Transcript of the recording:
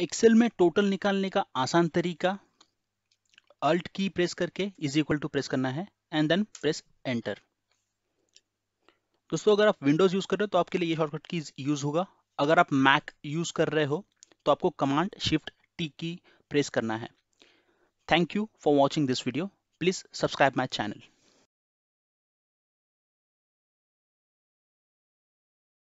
Excel में total निकालने का आसान तरीका अल्ट की प्रेस करके इज़ इक्वल टू प्रेस करना है एंड देन प्रेस एंटर दोस्तों, अगर आप विंडोज़ यूज़ कर रहे हो तो आपके लिए ये शॉर्टकट की यूज़ होगा। अगर आप मैक यूज़ कर रहे हो तो आपको command shift T key press करना है। Thank you for watching this video please subscribe my channel